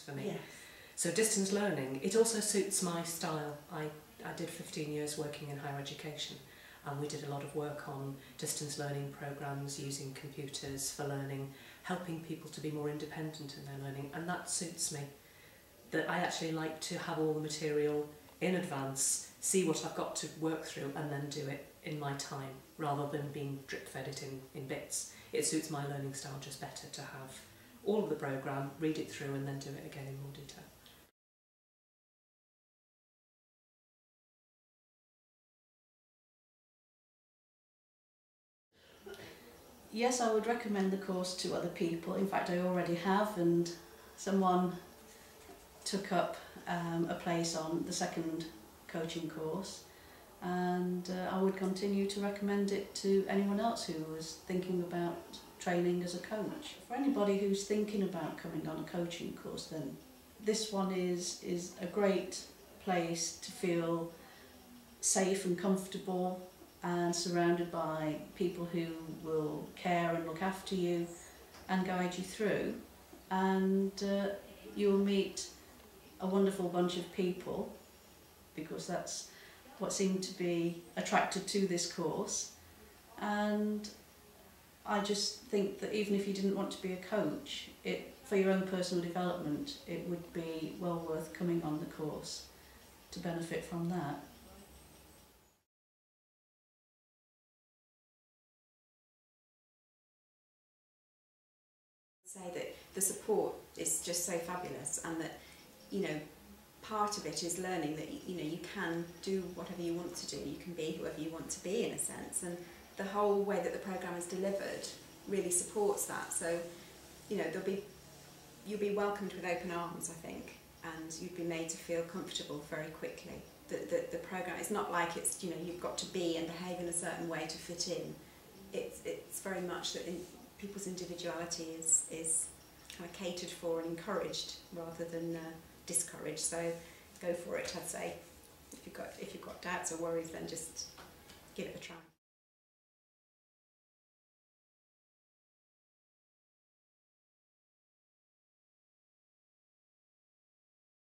for me. Yes. So distance learning, it also suits my style. I, I did 15 years working in higher education and we did a lot of work on distance learning programs using computers for learning, helping people to be more independent in their learning and that suits me. That I actually like to have all the material in advance, see what I've got to work through and then do it in my time rather than being drip fed it in, in bits. It suits my learning style just better to have all of the programme, read it through and then do it again in more detail. Yes, I would recommend the course to other people. In fact, I already have, and someone took up um, a place on the second coaching course. And uh, I would continue to recommend it to anyone else who was thinking about training as a coach. For anybody who's thinking about coming on a coaching course, then this one is, is a great place to feel safe and comfortable and surrounded by people who will care and look after you and guide you through and uh, you'll meet a wonderful bunch of people because that's what seemed to be attracted to this course and I just think that even if you didn't want to be a coach it for your own personal development it would be well worth coming on the course to benefit from that. say that the support is just so fabulous and that you know part of it is learning that you know you can do whatever you want to do you can be whoever you want to be in a sense and the whole way that the program is delivered really supports that. So you know there'll be you'll be welcomed with open arms I think and you'd be made to feel comfortable very quickly. The, the, the program it's not like it's you know you've got to be and behave in a certain way to fit in. It's, it's very much that in, people's individuality is, is kind of catered for and encouraged rather than uh, discouraged. So go for it, I'd say. If you've got if you've got doubts or worries, then just give it a try.